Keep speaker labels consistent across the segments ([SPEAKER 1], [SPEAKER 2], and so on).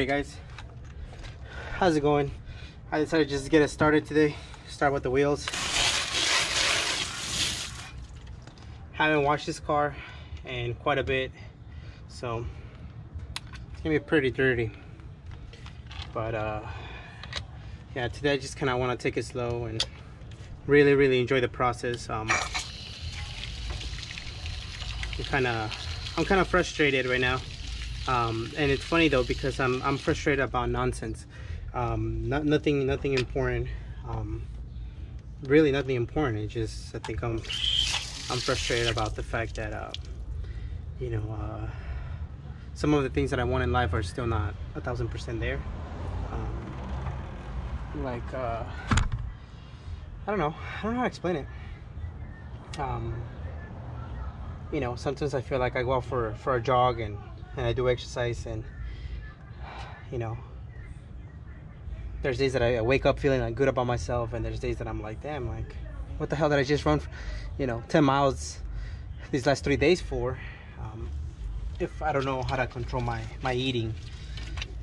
[SPEAKER 1] Alrighty guys, how's it going? I decided just to get it started today. Start with the wheels. Haven't washed this car in quite a bit, so it's gonna be pretty dirty. But uh, yeah, today I just kind of want to take it slow and really, really enjoy the process. Um, kind of, I'm kind of frustrated right now um, and it's funny though because I'm I'm frustrated about nonsense. Um, not nothing nothing important. Um, really nothing important. It's just I think I'm I'm frustrated about the fact that uh, you know uh, some of the things that I want in life are still not a thousand percent there. Um, like uh, I don't know. I don't know how to explain it. Um, you know, sometimes I feel like I go out for for a jog and and I do exercise and you know there's days that I wake up feeling like good about myself and there's days that I'm like damn like what the hell did I just run you know 10 miles these last three days for? Um, if I don't know how to control my my eating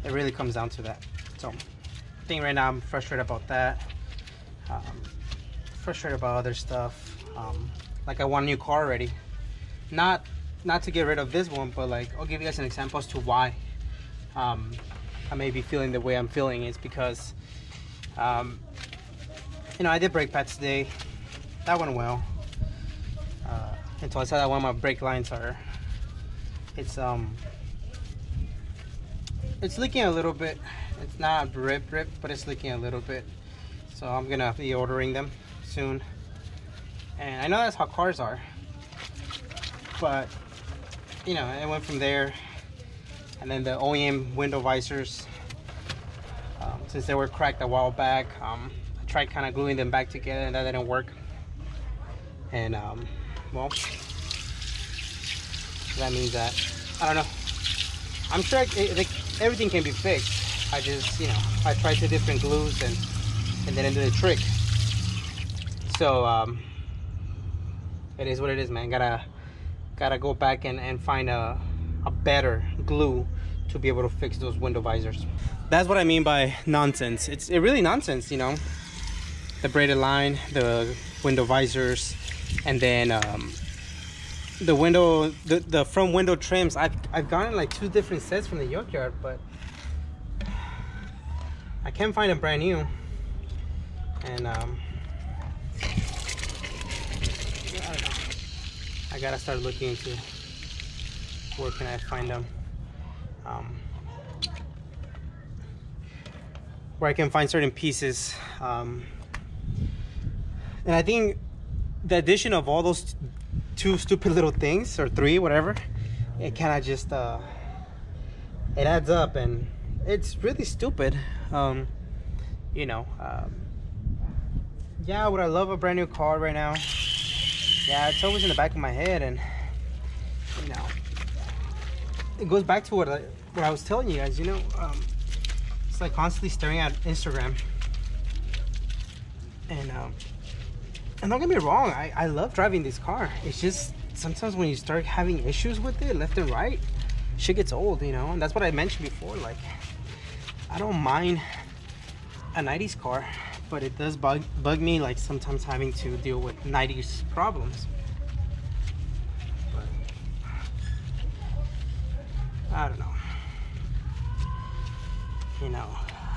[SPEAKER 1] it really comes down to that. So I think right now I'm frustrated about that. Um, frustrated about other stuff. Um, like I want a new car already. Not not to get rid of this one, but like I'll give you guys an example as to why um, I may be feeling the way I'm feeling. is because um, you know I did brake pads today. That went well. Uh, until I saw that one of my brake lines are it's um it's leaking a little bit. It's not rip rip, but it's leaking a little bit. So I'm gonna be ordering them soon. And I know that's how cars are. But you know, it went from there. And then the OEM window visors, um, since they were cracked a while back, um, I tried kind of gluing them back together and that didn't work. And, um, well, that means that, I don't know. I'm sure it, it, everything can be fixed. I just, you know, I tried the different glues and, and then it did the trick. So, um, it is what it is, man. Gotta gotta go back and, and find a, a better glue to be able to fix those window visors. That's what I mean by nonsense. It's it really nonsense, you know. The braided line, the window visors, and then um, the window, the, the front window trims. I've, I've gotten like two different sets from the junkyard, but I can't find a brand new. And um, I gotta start looking into where can I find them. Um, where I can find certain pieces. Um, and I think the addition of all those two stupid little things, or three, whatever, it kind of just, uh, it adds up and it's really stupid. Um, you know, um, yeah, would I love a brand new car right now? Yeah, it's always in the back of my head, and you know, it goes back to what I, what I was telling you guys. You know, um, it's like constantly staring at Instagram, and um, and don't get me wrong, I I love driving this car. It's just sometimes when you start having issues with it, left and right, shit gets old. You know, and that's what I mentioned before. Like, I don't mind a 90s car but it does bug bug me like sometimes having to deal with 90s problems. But I don't know. You know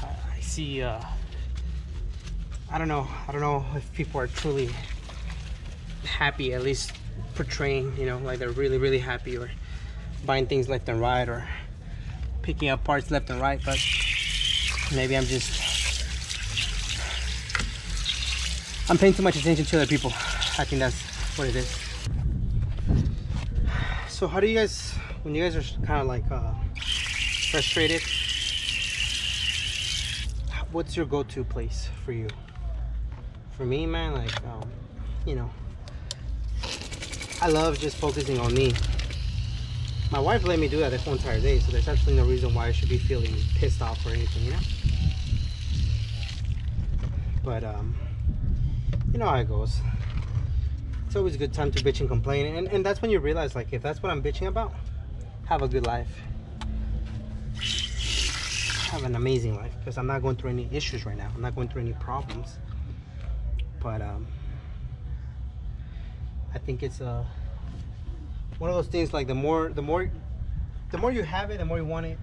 [SPEAKER 1] I, I see uh, I don't know I don't know if people are truly happy at least portraying you know like they're really really happy or buying things left and right or picking up parts left and right but maybe I'm just I'm paying too much attention to other people. I think that's what it is. So how do you guys, when you guys are kind of like uh, frustrated, what's your go-to place for you? For me, man, like, um, you know, I love just focusing on me. My wife let me do that this whole entire day, so there's absolutely no reason why I should be feeling pissed off or anything, you know? But, um, you know how it goes it's always a good time to bitch and complain and, and that's when you realize like if that's what i'm bitching about have a good life have an amazing life because I'm not going through any issues right now. I'm not going through any problems. But um, I think it's uh, one of those things like the more the more the more you have it, the more you want it.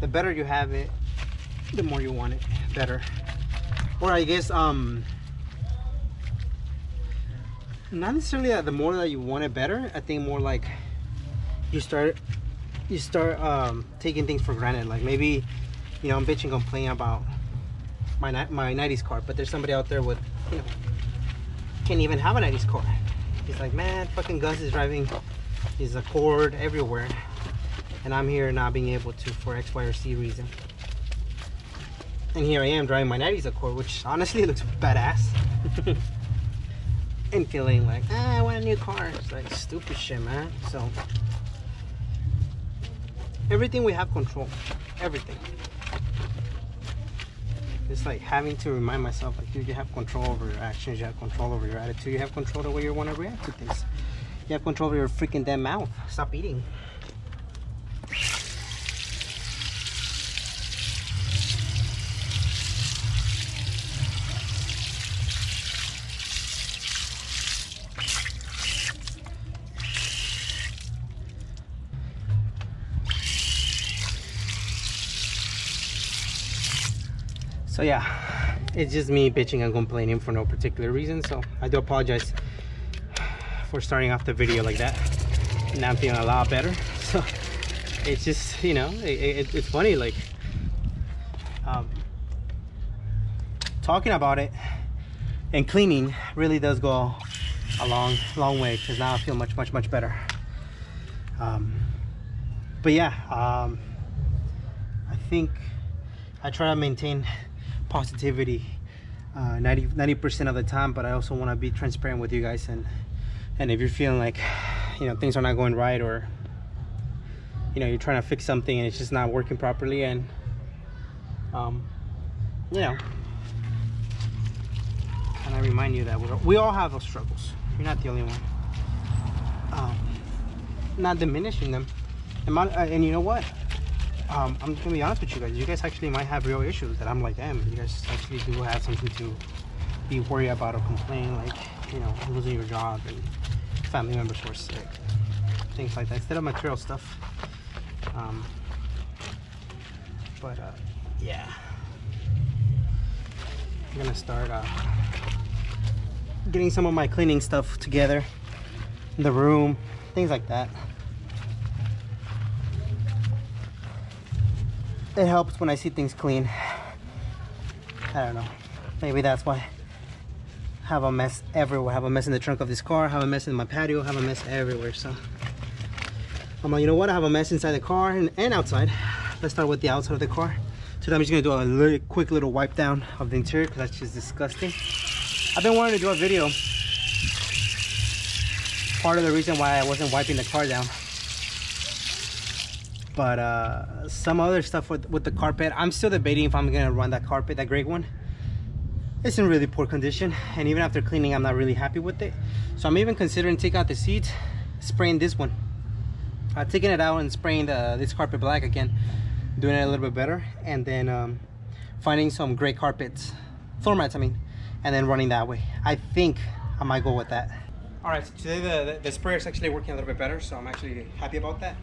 [SPEAKER 1] The better you have it, the more you want it better. Or I guess um not necessarily that the more that you want it better, I think more like you start you start um taking things for granted. Like maybe, you know, I'm bitching complaining about my my 90s car, but there's somebody out there with, you know, can't even have a 90s car. He's like, man, fucking Gus is driving his Accord everywhere. And I'm here not being able to for X, Y, or c reason. And here I am driving my 90s Accord, which honestly looks badass. and feeling like, ah, I want a new car. It's like stupid shit, man. So, everything we have control. Everything. It's like having to remind myself, like, dude, you have control over your actions, you have control over your attitude, you have control the way you want to react to things. You have control over your freaking damn mouth. Stop eating. So yeah, it's just me bitching and complaining for no particular reason. So I do apologize for starting off the video like that. Now I'm feeling a lot better. So it's just, you know, it, it, it's funny like um, talking about it and cleaning really does go a long, long way because now I feel much, much, much better. Um, but yeah, um, I think I try to maintain positivity uh, 90 percent of the time but I also want to be transparent with you guys and and if you're feeling like you know things are not going right or you know you're trying to fix something and it's just not working properly and um, you know and I remind you that we all have those struggles. You're not the only one. Um, not diminishing them. And, my, uh, and you know what um, I'm gonna be honest with you guys. You guys actually might have real issues that I'm like, damn, you guys actually do have something to be worried about or complain, like, you know, losing your job and family members who are sick, things like that, instead of material stuff. Um, but uh, yeah, I'm gonna start uh, getting some of my cleaning stuff together the room, things like that. It helps when I see things clean. I don't know. Maybe that's why. I have a mess everywhere. I Have a mess in the trunk of this car. I Have a mess in my patio. I Have a mess everywhere. So I'm like, you know what? I have a mess inside the car and, and outside. Let's start with the outside of the car. Today I'm just gonna do a little, quick little wipe down of the interior because that's just disgusting. I've been wanting to do a video. Part of the reason why I wasn't wiping the car down but uh, some other stuff with, with the carpet. I'm still debating if i'm gonna run that carpet that gray one. It's in really poor condition and even after cleaning i'm not really happy with it. So i'm even considering take out the seats spraying this one. Uh, taking it out and spraying the this carpet black again doing it a little bit better and then um, finding some gray carpets floor mats i mean and then running that way. I think i might go with that. All right so today the, the, the sprayer is actually working a little bit better so i'm actually happy about that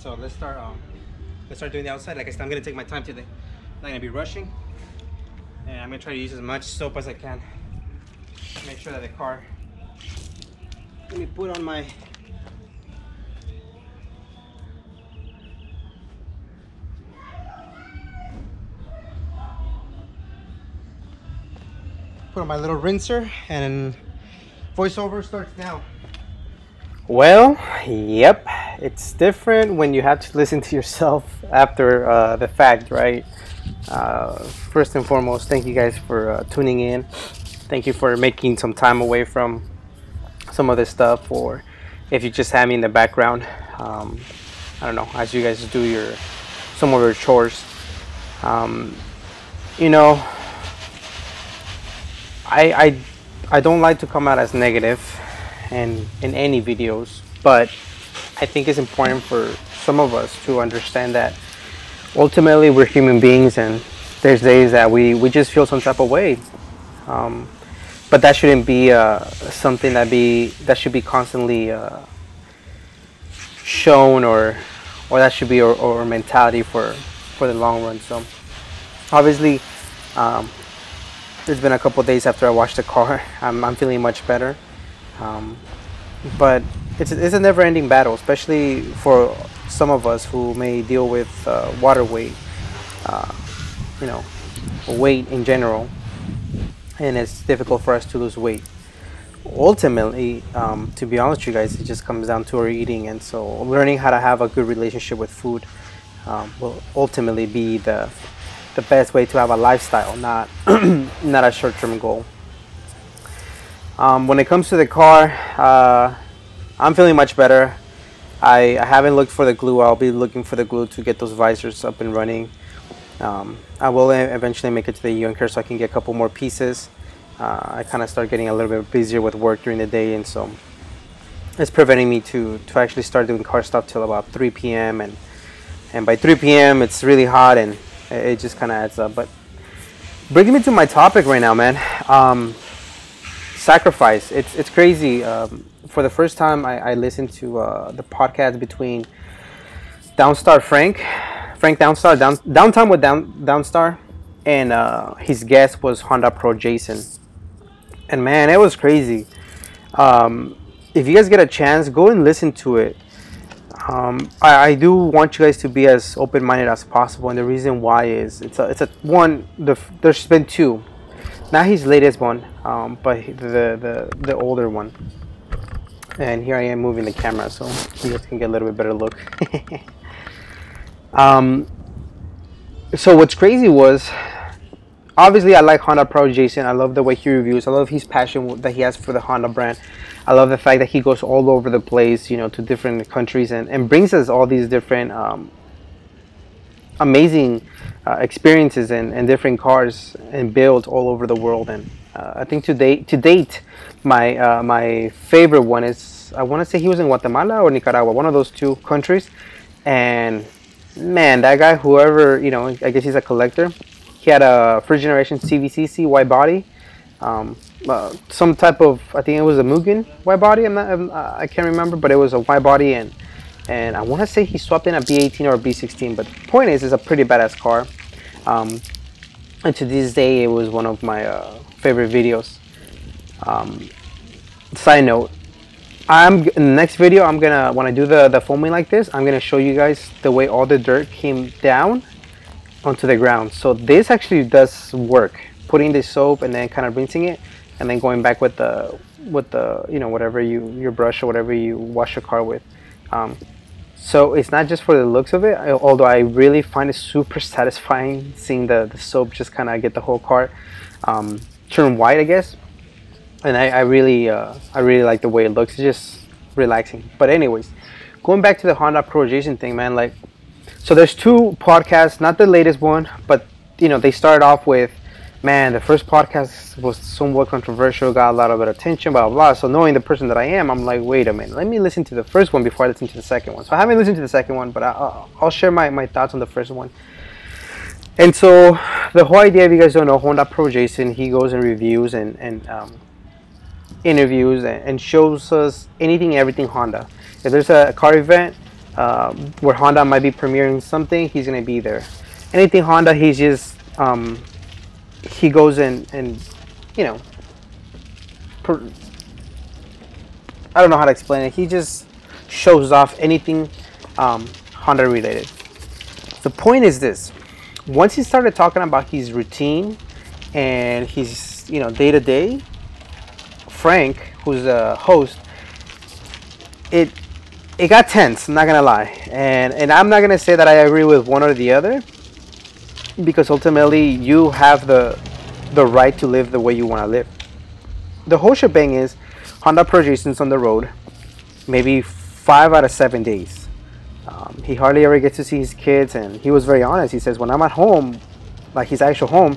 [SPEAKER 1] so let's start um, let's start doing the outside. Like I said, I'm gonna take my time today. I'm not gonna be rushing. And I'm gonna try to use as much soap as I can. Make sure that the car, let me put on my put on my little rinser and voiceover starts now. Well, yep it's different when you have to listen to yourself after uh, the fact, right? Uh, first and foremost, thank you guys for uh, tuning in. Thank you for making some time away from some of this stuff, or if you just have me in the background. Um, I don't know, as you guys do your some of your chores. Um, you know, I, I I don't like to come out as negative in in any videos, but I think it's important for some of us to understand that ultimately we're human beings and there's days that we, we just feel some type of way. Um, but that shouldn't be uh, something that be that should be constantly uh, shown or or that should be our, our, mentality for for the long run. So obviously, um, it's been a couple days after I washed the car. I'm, I'm feeling much better, um, but it's it's a never-ending battle, especially for some of us who may deal with uh, water weight, uh, you know, weight in general, and it's difficult for us to lose weight. Ultimately, um, to be honest with you guys, it just comes down to our eating, and so learning how to have a good relationship with food um, will ultimately be the the best way to have a lifestyle, not not a short-term goal. Um, when it comes to the car, uh, I'm feeling much better. I, I, haven't looked for the glue. I'll be looking for the glue to get those visors up and running. Um, I will eventually make it to the Junker so I can get a couple more pieces. Uh, I kind of start getting a little bit busier with work during the day, and so it's preventing me to to actually start doing car stuff till about 3 p.m. and and by 3 p.m. it's really hot and it just kind of adds up. But bringing me to my topic right now, man. Um, sacrifice. It's it's crazy. Um, for the first time, I, I listened to uh, the podcast between Downstar Frank, Frank Downstar, Down, Downtime with Down, Downstar, and uh, his guest was Honda Pro Jason. And man, it was crazy. Um, if you guys get a chance, go and listen to it. Um, I, I, do want you guys to be as open-minded as possible, and the reason why is it's a it's a one. The, there's been two, not his latest one, um, but the the the older one. And here I am moving the camera so you guys can get a little bit better look. Um, so what's crazy was obviously I like Honda Pro Jason. I love the way he reviews. I love his passion that he has for the Honda brand. I love the fact that he goes all over the place you know to different countries and, and brings us all these different um, amazing uh, experiences and, and different cars and builds all over the world. And uh, I think to date, to date, my uh, my favorite one is I want to say he was in Guatemala or Nicaragua, one of those two countries. And man, that guy, whoever you know, I guess he's a collector. He had a first generation CVCC white body, um, uh, some type of I think it was a Mugen white body. I'm not, I'm, uh, I can't remember, but it was a white body and and I want to say he swapped in a B18 or a B16. But the point is, it's a pretty badass car. Um, and to this day, it was one of my uh, favorite videos. Um, side note, I'm next video. I'm gonna when I do the the foaming like this, I'm gonna show you guys the way all the dirt came down onto the ground. So this actually does work. Putting the soap and then kind of rinsing it, and then going back with the with the you know whatever you your brush or whatever you wash your car with. Um, so it's not just for the looks of it, although I really find it super satisfying seeing the, the soap just kind of get the whole car um, turn white, I guess. And I, I really, uh, I really like the way it looks. It's just relaxing. But anyways, going back to the Honda Pro Jason thing, man. Like, so there's two podcasts, not the latest one, but you know they started off with, man, the first podcast was somewhat controversial, got a lot of attention, blah, blah blah. So knowing the person that I am, I'm like, wait a minute, let me listen to the first one before I listen to the second one. So I haven't listened to the second one, but I, will share my, my thoughts on the first one. And so the whole idea, if you guys don't know, Honda Pro Jason, he goes and reviews and, and um, interviews and, shows us anything, everything Honda. If there's a car event um, where Honda might be premiering something, he's gonna be there. Anything Honda, he's just um, he goes and and you know, per, I don't know how to explain it. He just shows off anything um, Honda related. The point is this once he started talking about his routine and his you know day to day frank who's the host it it got tense i'm not gonna lie. And and i'm not gonna say that i agree with one or the other because ultimately you have the the right to live the way you want to live. The whole shebang is honda pro jason's on the road maybe five out of seven days um, he hardly ever gets to see his kids, and he was very honest. He says, when I'm at home, like his actual home,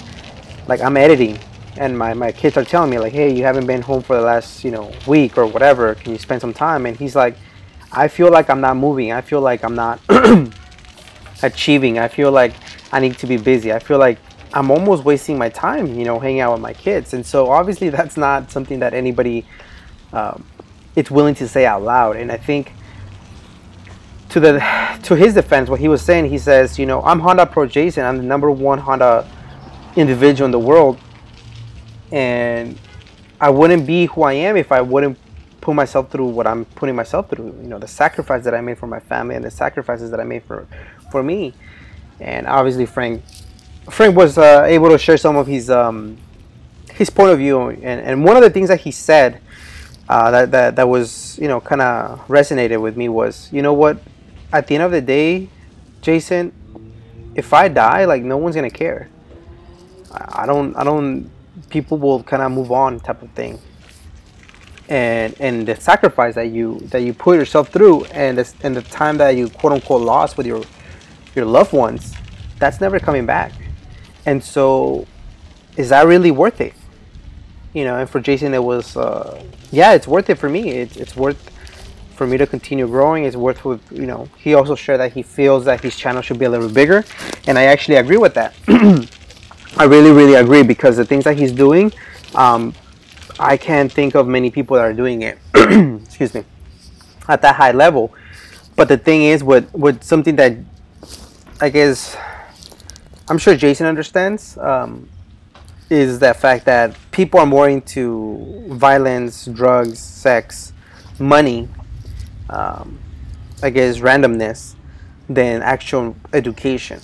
[SPEAKER 1] like I'm editing, and my, my kids are telling me like, hey, you haven't been home for the last you know week or whatever. Can you spend some time? And he's like, I feel like I'm not moving. I feel like I'm not. achieving. I feel like I need to be busy. I feel like I'm almost wasting my time, you know, hanging out with my kids. And so obviously that's not something that anybody um, it's willing to say out loud. And I think to the to his defense, what he was saying, he says, you know, I'm Honda Pro Jason. I'm the number one Honda individual in the world, and I wouldn't be who I am if I wouldn't put myself through what I'm putting myself through. You know, the sacrifice that I made for my family and the sacrifices that I made for for me. And obviously, Frank Frank was uh, able to share some of his um, his point of view, and, and one of the things that he said uh, that, that that was you know kind of resonated with me was, you know what, at the end of the day, Jason, if I die, like no one's gonna care. I, don't I don't people will kind of move on type of thing. And and the sacrifice that you that you put yourself through, and the, and the time that you quote unquote lost with your your loved ones, that's never coming back. And so, is that really worth it? You know, and for Jason, it was, uh, yeah, it's worth it for me. It's, it's worth for me to continue growing. It's worth with, you know, he also shared that he feels that his channel should be a little bigger. And I actually agree with that. I really, really agree because the things that he's doing, um, I can't think of many people that are doing it. Excuse me. At that high level. But the thing is, with, with something that I guess I'm sure Jason understands um, is the fact that people are more into violence, drugs, sex, money, um, I guess randomness than actual education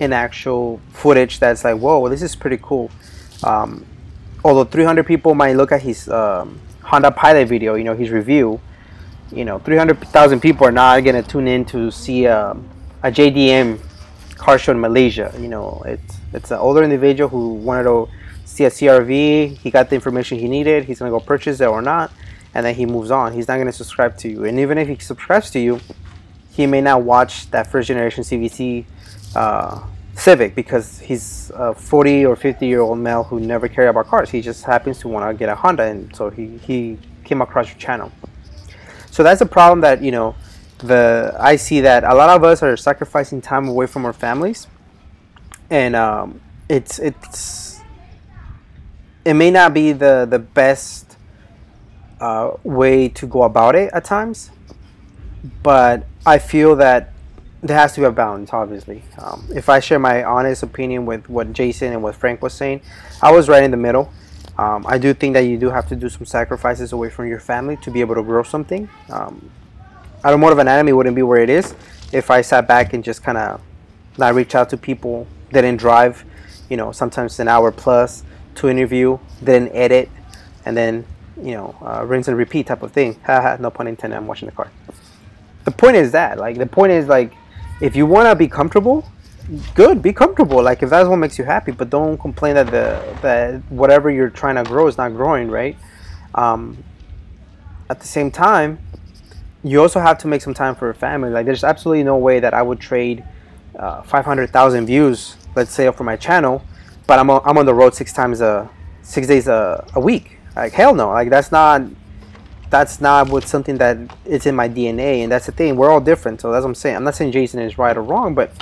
[SPEAKER 1] and actual footage that's like, whoa, this is pretty cool. Um, although 300 people might look at his um, Honda Pilot video, you know, his review, you know, 300,000 people are not going to tune in to see um, a JDM car show in Malaysia. You know, it's it's an older individual who wanted to see a CRV. He got the information he needed. He's gonna go purchase it or not, and then he moves on. He's not gonna subscribe to you. And even if he subscribes to you, he may not watch that first generation CVT uh, Civic because he's a 40 or 50 year old male who never cared about cars. He just happens to want to get a Honda, and so he he came across your channel. So that's a problem that you know the I see that a lot of us are sacrificing time away from our families, and um, it's it's it may not be the the best uh, way to go about it at times, but I feel that there has to be a balance. Obviously, um, if I share my honest opinion with what Jason and what Frank was saying, I was right in the middle. Um, I do think that you do have to do some sacrifices away from your family to be able to grow something. Um, automotive anatomy wouldn't be where it is if I sat back and just kind of not reach out to people, didn't drive, you know, sometimes an hour plus to interview, didn't edit, and then, you know, uh, rinse and repeat type of thing. Haha, no pun intended, I'm watching the car. The point is that, like, the point is, like, if you want to be comfortable, good, be comfortable. Like, if that's what makes you happy, but don't complain that the that whatever you're trying to grow is not growing, right? Um, at the same time, you also have to make some time for your family. Like, there's absolutely no way that I would trade uh, 500,000 views, let's say, for my channel, but I'm on, I'm on the road six times a six days a, a week. Like, hell no. Like, that's not that's not what something that it's in my DNA, and that's the thing. We're all different, so that's what I'm saying. I'm not saying Jason is right or wrong, but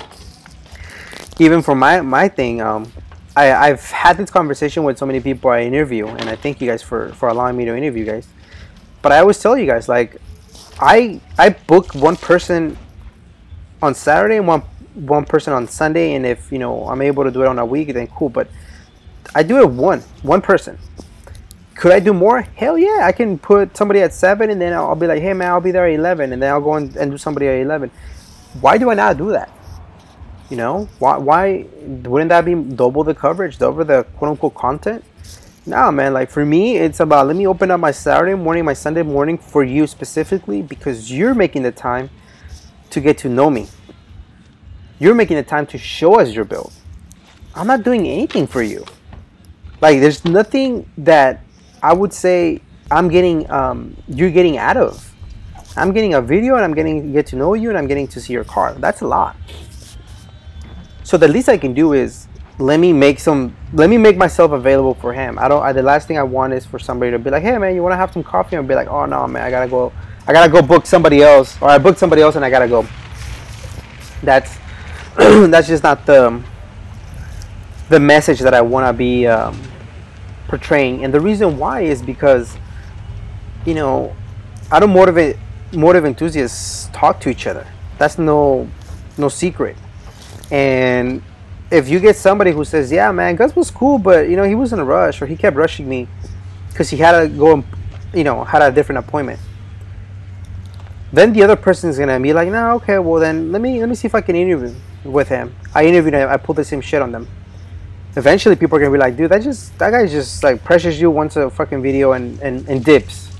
[SPEAKER 1] even for my my thing, um, I I've had this conversation with so many people I interview, and I thank you guys for for allowing me to interview you guys. But I always tell you guys like I I book one person on Saturday and one one person on Sunday, and if you know I'm able to do it on a week, then cool. But I do it one one person. Could I do more? Hell yeah! I can put somebody at seven, and then I'll, I'll be like, hey man, I'll be there at eleven, and then I'll go and, and do somebody at eleven. Why do I not do that? You know, why why wouldn't that be double the coverage, double the quote unquote content? Nah, man. Like for me, it's about let me open up my Saturday morning, my Sunday morning for you specifically because you're making the time to get to know me. You're making the time to show us your build. I'm not doing anything for you. Like there's nothing that I would say I'm getting um, you're getting out of. I'm getting a video and I'm getting to get to know you and I'm getting to see your car. That's a lot. So the least I can do is let me make some let me make myself available for him i don't I, the last thing i want is for somebody to be like hey man you want to have some coffee and be like oh no man i gotta go i gotta go book somebody else or i booked somebody else and i gotta go that's that's just not the the message that I want to be um, portraying. And the reason why is because, you know, motivate motive enthusiasts talk to each other. That's no no secret. And if you get somebody who says, "Yeah, man, Gus was cool, but you know he was in a rush, or he kept rushing me because he had to go, and, you know, had a different appointment," then the other person is gonna be like, "No, okay, well then let me let me see if I can interview with him." I interviewed him. I pulled the same shit on them. Eventually, people are gonna be like, "Dude, that just that guy just like pressures you once a fucking video and and, and dips,"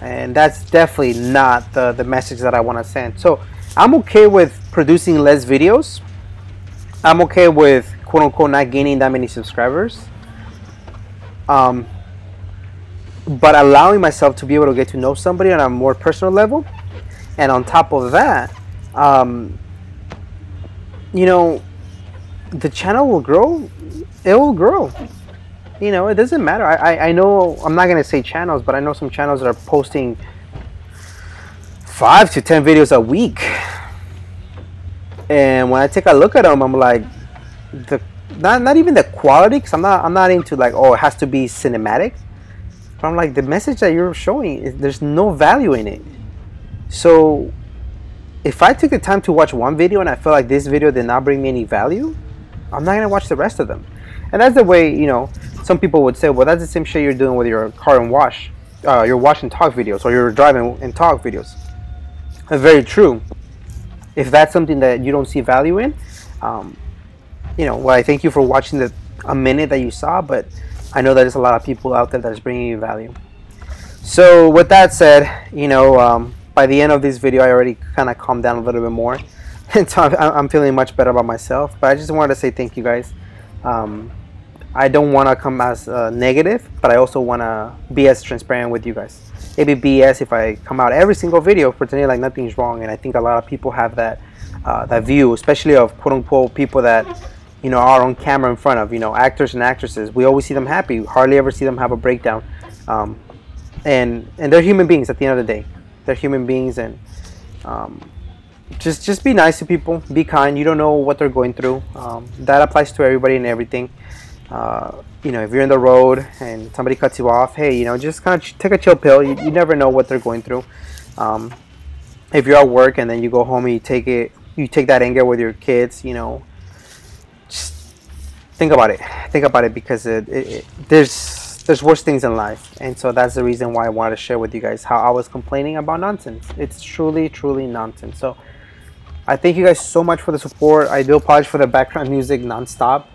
[SPEAKER 1] and that's definitely not the the message that I want to send. So I'm okay with producing less videos I'm okay with quote unquote not gaining that many subscribers. Um, but allowing myself to be able to get to know somebody on a more personal level, and on top of that, um, you know, the channel will grow. It will grow. You know, it doesn't matter. I, I, I know I'm not gonna say channels, but I know some channels that are posting five to ten videos a week and when I take a look at them, I'm like, the not not even the quality, because I'm not I'm not into like oh it has to be cinematic. But I'm like the message that you're showing, there's no value in it. So if I took the time to watch one video and I feel like this video did not bring me any value, I'm not gonna watch the rest of them. And that's the way you know some people would say, well, that's the same shit you're doing with your car and wash, uh, your wash and talk videos, or your driving and talk videos. That's very true if that's something that you don't see value in, um, you know, well, I thank you for watching the a minute that you saw, but I know that there's a lot of people out there that is bringing you value. So with that said, you know, um, by the end of this video, I already kind of calmed down a little bit more, and so I'm feeling much better about myself. But I just wanted to say thank you guys. Um, I don't want to come as uh, negative, but I also want to be as transparent with you guys it'd be BS if I come out every single video pretending like nothing's wrong. And I think a lot of people have that uh, that view, especially of quote unquote people that you know are on camera in front of you know actors and actresses. We always see them happy. Hardly ever see them have a breakdown. Um, and and they're human beings at the end of the day. They're human beings and. Um, just just be nice to people be kind you don't know what they're going through um, that applies to everybody and everything uh, you know, if you're in the road and somebody cuts you off, hey, you know, just kind of take a chill pill. You, you never know what they're going through. Um, if you're at work and then you go home and you take it, you take that anger with your kids, you know, just think about it. Think about it because it, it, it, there's there's worse things in life, and so that's the reason why I wanted to share with you guys how I was complaining about nonsense. It's truly, truly nonsense. So. I thank you guys so much for the support. I do apologize for the background music nonstop.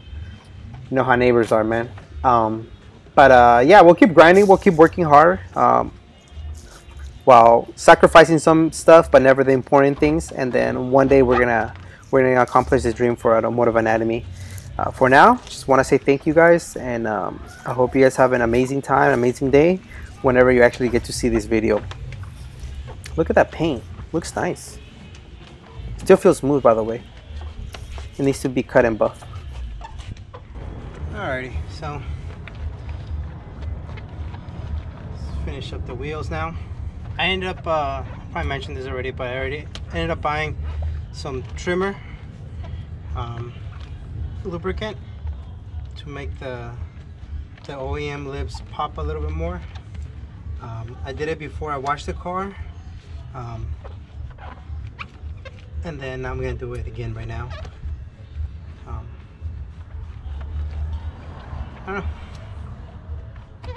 [SPEAKER 1] You know how neighbors are, man. Um, but uh, yeah, we'll keep grinding. We'll keep working hard um, while sacrificing some stuff, but never the important things. And then one day we're gonna we're gonna accomplish this dream for automotive anatomy. Uh, for now, just want to say thank you guys, and um, I hope you guys have an amazing time, amazing day, whenever you actually get to see this video. Look at that paint. Looks nice. Still feels smooth, by the way. It needs to be cut and buff. Alrighty, so let's finish up the wheels now. I ended up, uh, I mentioned this already, but I already ended up buying some trimmer um, lubricant to make the the OEM lips pop a little bit more. Um, I did it before I washed the car. Um, and then I'm gonna do it again right now. I don't know.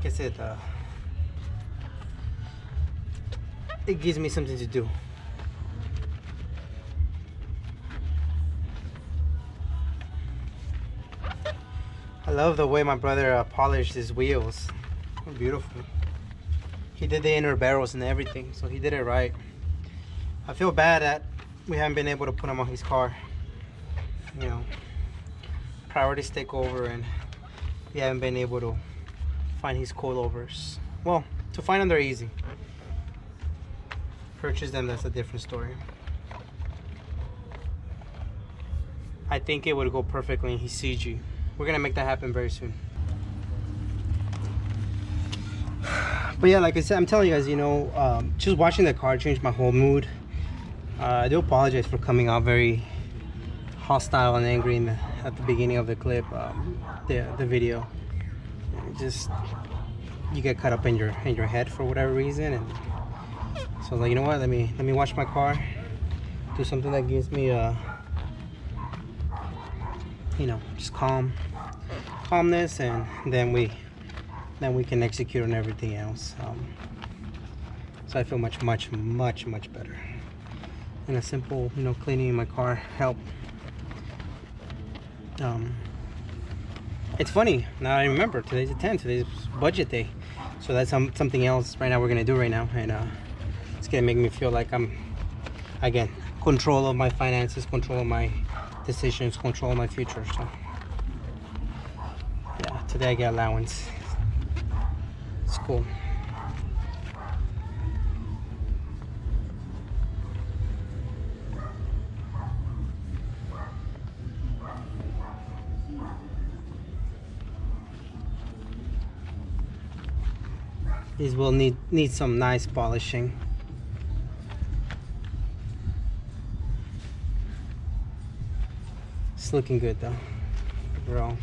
[SPEAKER 1] Guess it, uh, it gives me something to do. I love the way my brother uh, polished his wheels. beautiful. He did the inner barrels and everything, so he did it right. I feel bad that we haven't been able to put them on his car. Priorities take over and we haven't been able to find his coilovers. Well, to find them they're easy. Purchase them, that's a different story. I think it would go perfectly in his CG. We're gonna make that happen very soon. But yeah, like I said, I'm telling you guys, you know, um, just watching the car changed my whole mood. Uh, I do apologize for coming out very hostile and angry in the, at the beginning of the clip, um, the the video. Just you get caught up in your in your head for whatever reason, and so like you know what? Let me let me wash my car, do something that gives me a you know just calm calmness, and then we then we can execute on everything else. Um, so I feel much much much much better. And a simple you know cleaning my car help. Um, it's funny now I remember today's the 10th today's budget day. So that's some, something else right now we're gonna do right now and uh, it's gonna make me feel like I'm again control of my finances control of my decisions control of my future so. Yeah today I get allowance. It's cool These will need need some nice polishing. It's looking good though, overall.